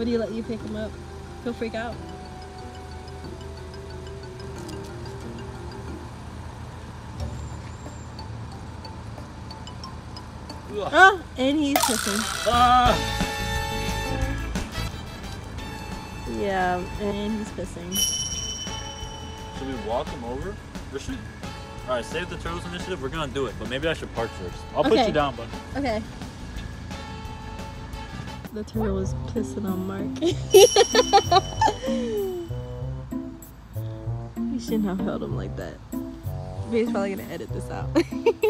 Would he let you pick him up? He'll freak out. Ugh. Oh, and he's pissing. Ah! Yeah, and he's pissing. Should we walk him over? We should. All right, save the turtles initiative. We're gonna do it, but maybe I should park first. I'll put you down, bud. Okay. The turtle was pissing on Mark. you shouldn't have held him like that. He's probably gonna edit this out.